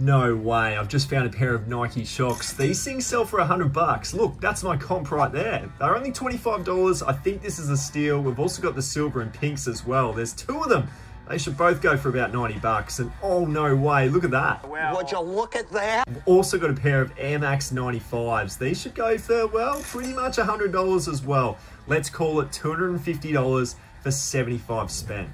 No way, I've just found a pair of Nike Shox. These things sell for 100 bucks. Look, that's my comp right there. They're only $25. I think this is a steal. We've also got the silver and pinks as well. There's two of them. They should both go for about 90 bucks. And oh, no way, look at that. Wow. Would you look at that? We've also got a pair of Air Max 95s. These should go for, well, pretty much $100 as well. Let's call it $250 for 75 spent.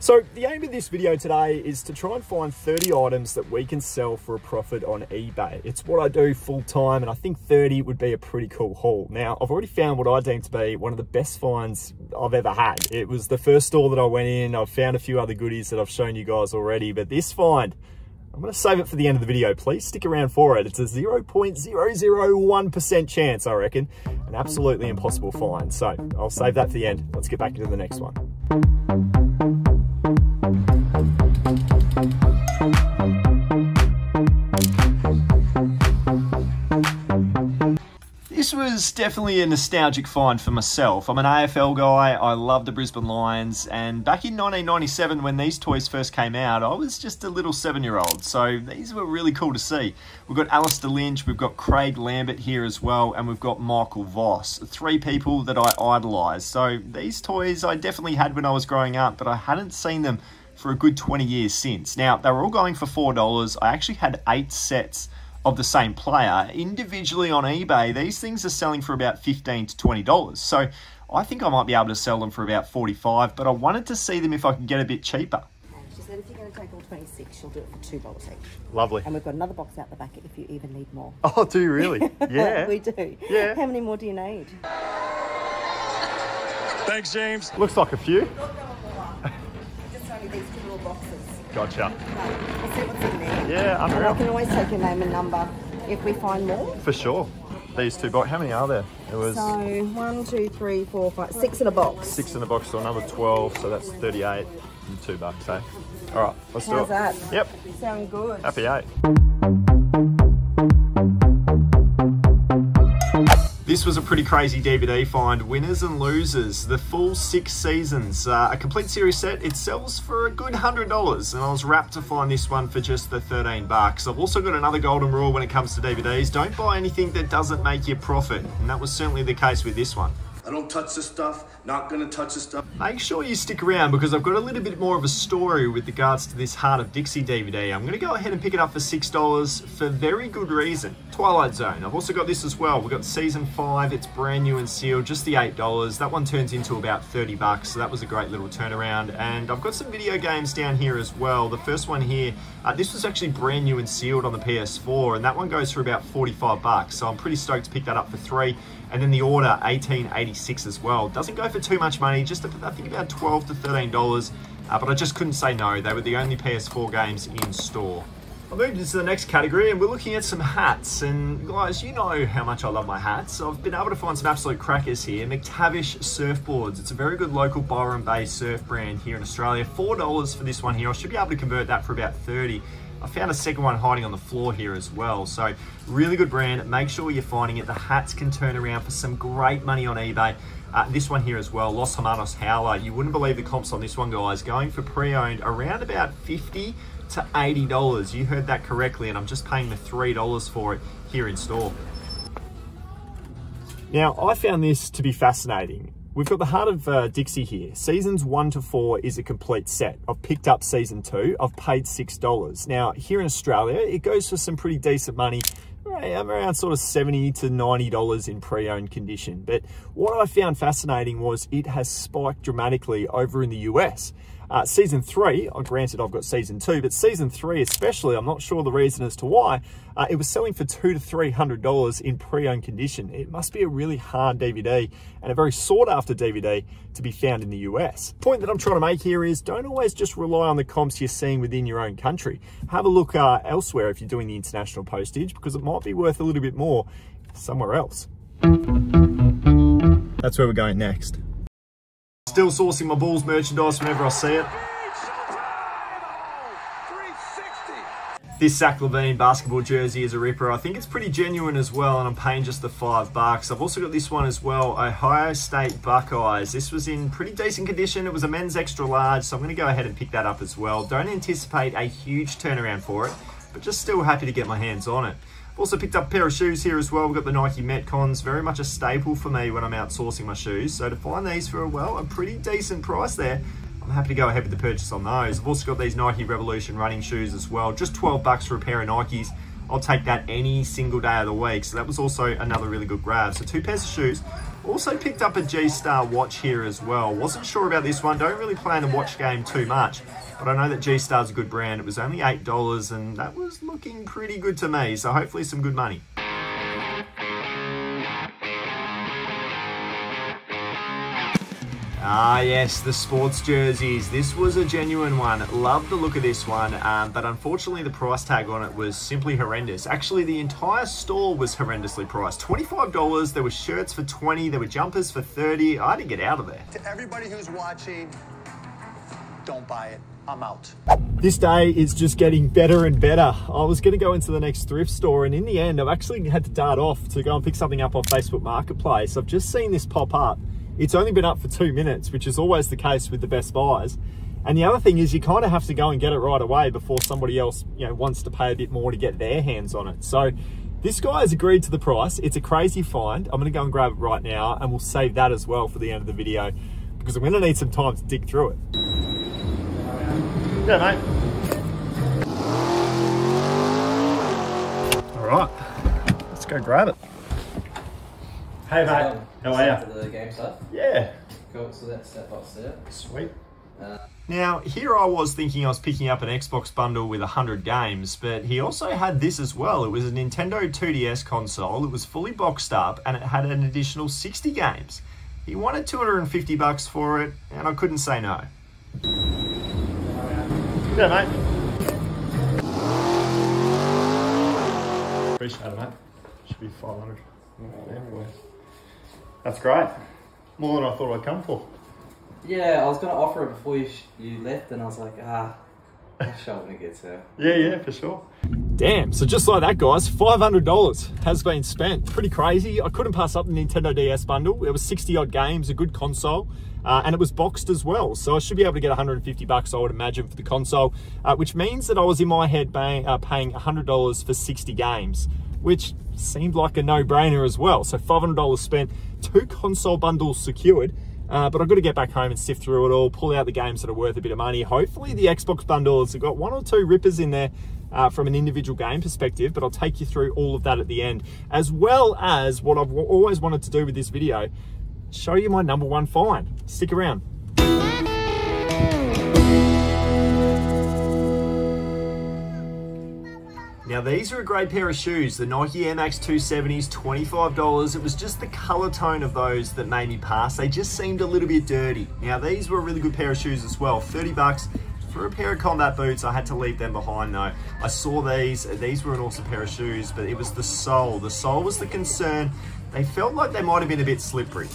So the aim of this video today is to try and find 30 items that we can sell for a profit on eBay. It's what I do full time and I think 30 would be a pretty cool haul. Now I've already found what I deem to be one of the best finds I've ever had. It was the first store that I went in. I've found a few other goodies that I've shown you guys already, but this find, I'm going to save it for the end of the video. Please stick around for it. It's a 0.001% chance, I reckon. An absolutely impossible find. So I'll save that for the end. Let's get back into the next one. This was definitely a nostalgic find for myself. I'm an AFL guy, I love the Brisbane Lions, and back in 1997 when these toys first came out, I was just a little seven-year-old, so these were really cool to see. We've got Alastair Lynch, we've got Craig Lambert here as well, and we've got Michael Voss, three people that I idolise. So these toys I definitely had when I was growing up, but I hadn't seen them for a good 20 years since. Now, they were all going for $4. I actually had eight sets of the same player. Individually on eBay, these things are selling for about 15 to $20. So I think I might be able to sell them for about 45 but I wanted to see them if I could get a bit cheaper. She said if you're going to take all 26, she'll do it for $2 each. Lovely. And we've got another box out the back if you even need more. Oh, do you really? Yeah. we do. Yeah. How many more do you need? Thanks, James. Looks like a few. Just only these two little boxes. Gotcha. See what's in there. Yeah, And I can always take your name and number if we find more. For sure. These two box. How many are there? It was So one, two, three, four, five, six in a box. six in a box, so another 12, so that's 38 and two bucks, eh? All right, let's do How's it. that? Yep, Sound good. happy eight. This was a pretty crazy DVD find. Winners and losers, the full six seasons, uh, a complete series set. It sells for a good hundred dollars, and I was rapt to find this one for just the 13 bucks. I've also got another golden rule when it comes to DVDs: don't buy anything that doesn't make you profit, and that was certainly the case with this one. I don't touch this stuff, not gonna touch this stuff. Make sure you stick around because I've got a little bit more of a story with regards to this Hart of Dixie DVD. I'm to go ahead and pick it up for $6 for very good reason. Twilight Zone. I've also got this as well. We've got season 5. It's brand new and sealed, just the $8. That one turns into about 30 bucks, so that was a great little turnaround. And I've got some video games down here as well. The first one here, uh, this was actually brand new and sealed on the PS4, and that one goes for about 45 bucks. So I'm pretty stoked to pick that up for 3 and then the order 1886 as well. Doesn't go for too much money just i think about 12 to 13 dollars. Uh, but i just couldn't say no. They were the only ps4 games in store I moved into the next category and we're looking at some hats and guys you know how much I love my hats I've been able to find some absolute crackers here McTavish surfboards it's a very good local Byron Bay surf brand here in Australia four dollars for this one here I should be able to convert that for about 30 I found a second one hiding on the floor here as well. So really good brand. Make sure you're finding it. The hats can turn around for some great money on eBay. Uh, this one here as well, Los Hermanos Howler. You wouldn't believe the comps on this one, guys. Going for pre-owned around about 50 to $80. You heard that correctly, and I'm just paying the $3 for it here in store. Now, I found this to be fascinating. We've got the Hart of uh, Dixie here. Seasons one to four is a complete set. I've picked up season two. I've paid $6. Now, here in Australia, it goes for some pretty decent money. I'm around sort of 70 to $90 in pre-owned condition. But what I found fascinating was it has spiked dramatically over in the US. Uh, season three, uh, granted I've got season two, but season three especially, I'm not sure the reason as to why, uh, it was selling for two to three hundred dollars in pre-owned condition. It must be a really hard DVD and a very sought after DVD to be found in the US. Point that I'm trying to make here is don't always just rely on the comps you're seeing within your own country. Have a look uh, elsewhere if you're doing the international postage because it might be worth a little bit more somewhere else. That's where we're going next. Still sourcing my Bulls merchandise whenever I see it. This Zach LaVine basketball jersey is a ripper. I think it's pretty genuine as well, and I'm paying just the five bucks. I've also got this one as well, Ohio State Buckeyes. This was in pretty decent condition. It was a men's extra large, so I'm going to go ahead and pick that up as well. Don't anticipate a huge turnaround for it. but just still happy to get my hands on it. Also picked up a pair of shoes here as well. We've got the Nike Metcons, very much a staple for me when I'm outsourcing my shoes. So to find these for, a well, a pretty decent price there, I'm happy to go ahead with the purchase on those. I've also got these Nike Revolution running shoes as well. Just 12 bucks for a pair of Nikes. I'll take that any single day of the week. So that was also another really good grab. So two pairs of shoes. Also picked up a G-Star watch here as well. Wasn't sure about this one. Don't really play in the watch game too much. But I know that G-Star's a good brand. It was only $8 and that was looking pretty good to me. So hopefully some good money. Ah, yes, the sports jerseys. This was a genuine one. Love the look of this one, um, but unfortunately, the price tag on it was simply horrendous. Actually, the entire store was horrendously priced. $25. There were shirts for 20 There were jumpers for 30 I had to get out of there. To everybody who's watching, don't buy it. I'm out. This day is just getting better and better. I was going to go into the next thrift store, and in the end, I've actually had to dart off to go and pick something up on Facebook Marketplace. I've just seen this pop up it's only been up for two minutes, which is always the case with the best buys. And the other thing is you kind of have to go and get it right away before somebody else, you know, wants to pay a bit more to get their hands on it. So this guy has agreed to the price. It's a crazy find. I'm going to go and grab it right now and we'll save that as well for the end of the video because I'm going to need some time to dig through it. Yeah, mate. All right, let's go grab it. Hey mate, how are you? The game stuff. Yeah. Cool. So that's step by step. Sweet. Uh, now, here I was thinking I was picking up an Xbox bundle with 100 games, but he also had this as well. It was a Nintendo 2DS console, it was fully boxed up, and it had an additional 60 games. He wanted 250 bucks for it, and I couldn't say no. Yeah, mate. Appreciate it, mate. Should be 500. Anyway. That's great. More than I thought I'd come for. Yeah, I was going to offer it before you, you left, and I was like, ah, I'll show it when it gets there. Yeah, yeah, for sure. Damn, so just like that, guys, $500 has been spent. Pretty crazy. I couldn't pass up the Nintendo DS bundle. It was 60 odd games, a good console, uh, and it was boxed as well. So I should be able to get 150 bucks, I would imagine, for the console, uh, which means that I was in my head paying, uh, paying $100 for 60 games which seemed like a no-brainer as well. So $500 spent, two console bundles secured, uh, but I've got to get back home and sift through it all, pull out the games that are worth a bit of money. Hopefully the Xbox bundles have got one or two rippers in there uh, from an individual game perspective, but I'll take you through all of that at the end, as well as what I've always wanted to do with this video, show you my number one find. Stick around. Now these are a great pair of shoes, the Nike Air Max 270s, $25. It was just the color tone of those that made me pass. They just seemed a little bit dirty. Now these were a really good pair of shoes as well, 30 bucks. For a pair of combat boots, I had to leave them behind though. I saw these, these were an awesome pair of shoes, but it was the sole. The sole was the concern. They felt like they might have been a bit slippery.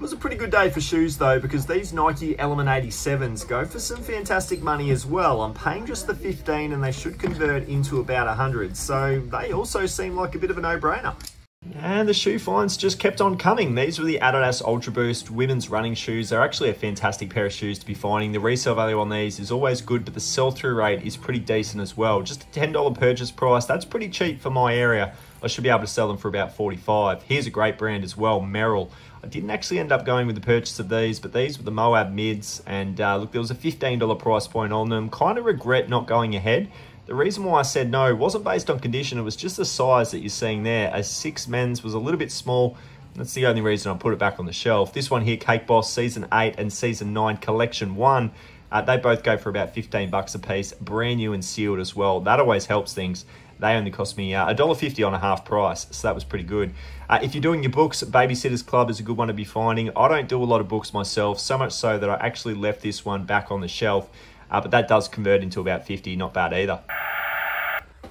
It was a pretty good day for shoes though because these Nike Element 87s go for some fantastic money as well. I'm paying just the 15 and they should convert into about 100 so they also seem like a bit of a no-brainer. And the shoe finds just kept on coming. These were the Adidas Ultra Boost women's running shoes. They're actually a fantastic pair of shoes to be finding. The resale value on these is always good, but the sell-through rate is pretty decent as well. Just a $10 purchase price. That's pretty cheap for my area. I should be able to sell them for about 45. Here's a great brand as well, Merrell. I didn't actually end up going with the purchase of these, but these were the Moab mids, and uh, look, there was a $15 price point on them. Kind of regret not going ahead. The reason why I said no wasn't based on condition, it was just the size that you're seeing there. A 6 men's was a little bit small. That's the only reason I put it back on the shelf. This one here, Cake Boss Season 8 and Season 9 Collection 1. Uh, they both go for about 15 bucks a piece, brand new and sealed as well. That always helps things. They only cost me uh, $1.50 on a half price, so that was pretty good. Uh, if you're doing your books, Babysitters Club is a good one to be finding. I don't do a lot of books myself, so much so that I actually left this one back on the shelf, uh, but that does convert into about 50 not bad either.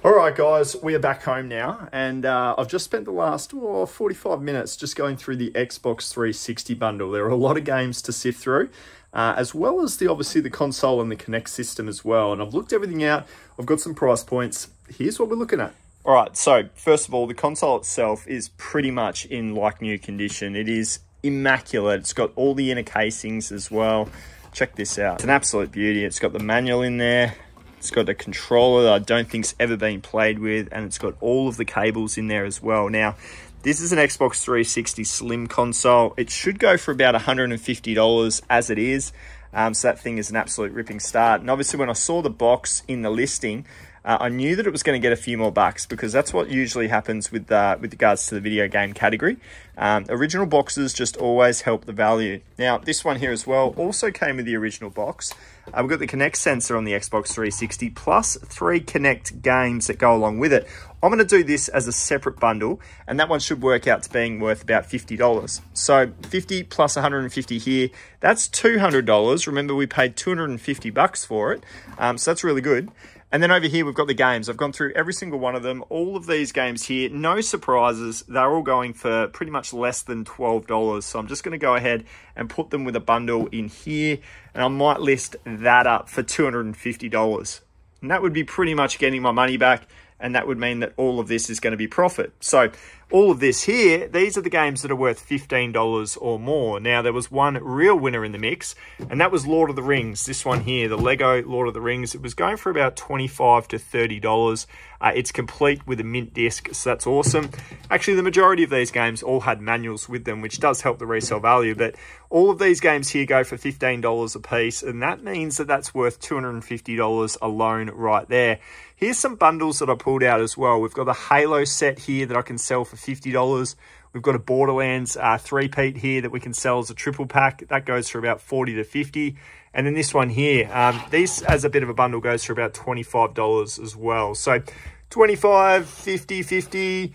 All right, guys, we are back home now, and uh, I've just spent the last oh, 45 minutes just going through the Xbox 360 bundle. There are a lot of games to sift through, uh, as well as the obviously the console and the Kinect system as well. And I've looked everything out. I've got some price points here's what we're looking at. All right, so first of all, the console itself is pretty much in like new condition. It is immaculate. It's got all the inner casings as well. Check this out. It's an absolute beauty. It's got the manual in there. It's got a controller that I don't think's ever been played with, and it's got all of the cables in there as well. Now, this is an Xbox 360 Slim console. It should go for about $150 as it is. Um, so that thing is an absolute ripping start. And obviously when I saw the box in the listing, uh, I knew that it was going to get a few more bucks because that's what usually happens with uh, with regards to the video game category. Um, original boxes just always help the value. Now, this one here as well also came with the original box. Uh, we've got the Kinect sensor on the Xbox 360 plus three Kinect games that go along with it. I'm going to do this as a separate bundle, and that one should work out to being worth about $50. So 50 plus 150 here, that's $200. Remember, we paid 250 bucks for it, um, so that's really good. And then over here, we've got the games. I've gone through every single one of them. All of these games here, no surprises. They're all going for pretty much less than $12. So I'm just going to go ahead and put them with a bundle in here. And I might list that up for $250. And that would be pretty much getting my money back and that would mean that all of this is going to be profit. So all of this here, these are the games that are worth $15 or more. Now, there was one real winner in the mix, and that was Lord of the Rings. This one here, the Lego Lord of the Rings, it was going for about 25 to $30. Uh, it's complete with a mint disc, so that's awesome. Actually, the majority of these games all had manuals with them, which does help the resale value, but all of these games here go for $15 a piece, and that means that that's worth $250 alone right there. Here's some bundles that I pulled out as well. We've got the Halo set here that I can sell for $50. We've got a Borderlands uh, three-peat here that we can sell as a triple pack. That goes for about 40 to 50 And then this one here, um, this as a bit of a bundle goes for about $25 as well. So 25, 50, 50,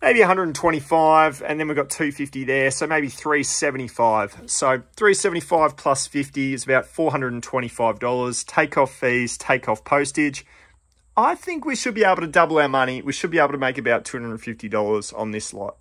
maybe 125 and then we've got 250 there so maybe 375 so 375 plus 50 is about 425 dollars take off fees take off postage I think we should be able to double our money. We should be able to make about $250 on this lot.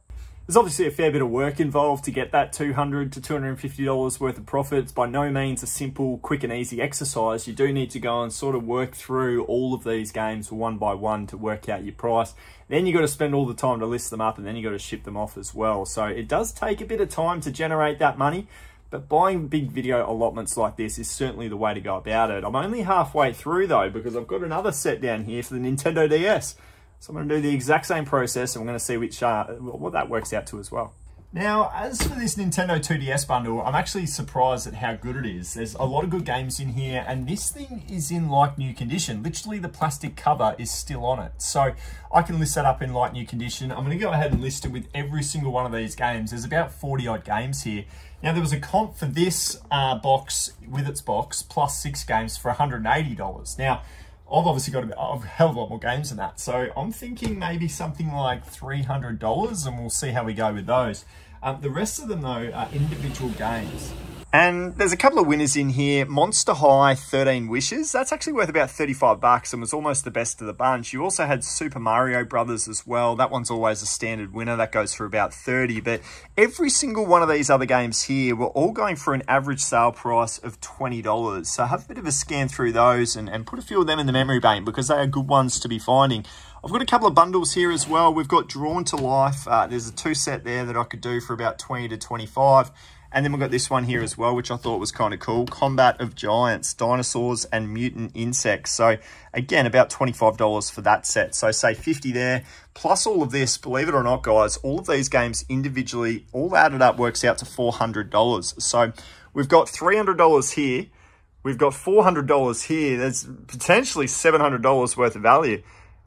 There's obviously a fair bit of work involved to get that 200 to $250 worth of profits. By no means a simple, quick and easy exercise. You do need to go and sort of work through all of these games one by one to work out your price. Then you've got to spend all the time to list them up and then you've got to ship them off as well. So it does take a bit of time to generate that money. But buying big video allotments like this is certainly the way to go about it. I'm only halfway through though, because I've got another set down here for the Nintendo DS. So I'm going to do the exact same process and we're going to see which uh, what that works out to as well. Now, as for this Nintendo 2DS bundle, I'm actually surprised at how good it is. There's a lot of good games in here, and this thing is in like new condition. Literally, the plastic cover is still on it. So I can list that up in like new condition. I'm going to go ahead and list it with every single one of these games. There's about 40 odd games here. Now, there was a comp for this uh, box with its box plus six games for $180. Now, I've obviously got a, hell of a lot more games than that. So I'm thinking maybe something like $300 and we'll see how we go with those. Um, the rest of them though are individual games. And there's a couple of winners in here. Monster High 13 Wishes. That's actually worth about 35 bucks and was almost the best of the bunch. You also had Super Mario Brothers as well. That one's always a standard winner. That goes for about 30. But every single one of these other games here were all going for an average sale price of $20. So have a bit of a scan through those and, and put a few of them in the memory bank because they are good ones to be finding. I've got a couple of bundles here as well. We've got Drawn to Life. Uh, there's a two set there that I could do for about 20 to 25. And then we've got this one here as well, which I thought was kind of cool. Combat of Giants, Dinosaurs and Mutant Insects. So again, about $25 for that set. So say 50 there, plus all of this, believe it or not, guys, all of these games individually, all added up works out to $400. So we've got $300 here. We've got $400 here. There's potentially $700 worth of value.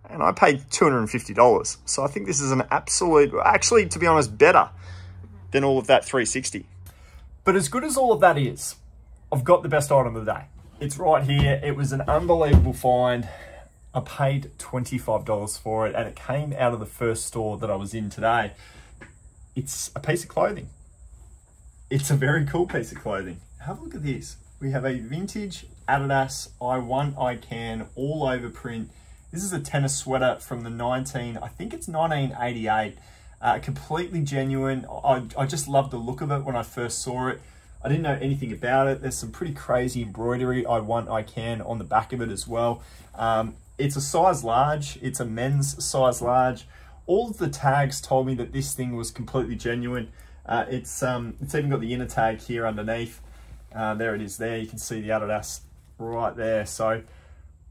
And I paid $250. So I think this is an absolute, actually, to be honest, better than all of that 360. But as good as all of that is, I've got the best item of the day. It's right here. It was an unbelievable find. I paid $25 for it and it came out of the first store that I was in today. It's a piece of clothing. It's a very cool piece of clothing. Have a look at this. We have a vintage Adidas I Want I Can all over print. This is a tennis sweater from the 19, I think it's 1988. Uh, completely genuine. I, I just loved the look of it when I first saw it. I didn't know anything about it. There's some pretty crazy embroidery I want I can on the back of it as well. Um, it's a size large. It's a men's size large. All of the tags told me that this thing was completely genuine. Uh, it's um, it's even got the inner tag here underneath. Uh, there it is there. You can see the Adidas right there. So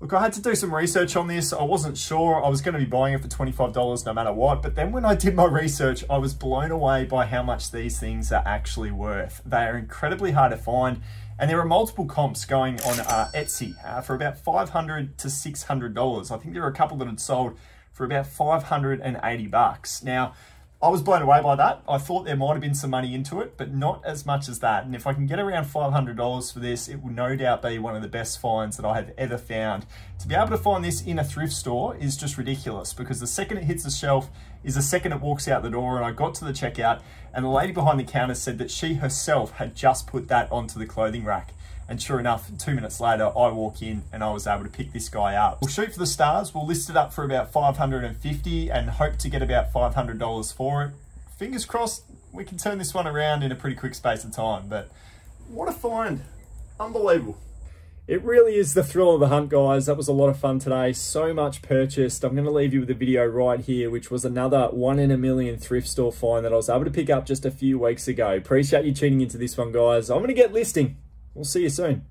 Look, I had to do some research on this. I wasn't sure I was going to be buying it for $25 no matter what. But then when I did my research, I was blown away by how much these things are actually worth. They are incredibly hard to find. And there are multiple comps going on uh, Etsy uh, for about $500 to $600. I think there are a couple that had sold for about 580 bucks. Now, I was blown away by that. I thought there might have been some money into it, but not as much as that. And if I can get around $500 for this, it will no doubt be one of the best finds that I have ever found. To be able to find this in a thrift store is just ridiculous because the second it hits the shelf is the second it walks out the door. And I got to the checkout and the lady behind the counter said that she herself had just put that onto the clothing rack. And sure enough, two minutes later, I walk in and I was able to pick this guy up. We'll shoot for the stars. We'll list it up for about 550 and hope to get about $500 for it. Fingers crossed, we can turn this one around in a pretty quick space of time. But what a find. Unbelievable. It really is the thrill of the hunt, guys. That was a lot of fun today. So much purchased. I'm going to leave you with a video right here, which was another one in a million thrift store find that I was able to pick up just a few weeks ago. Appreciate you tuning into this one, guys. I'm going to get listing. We'll see you soon.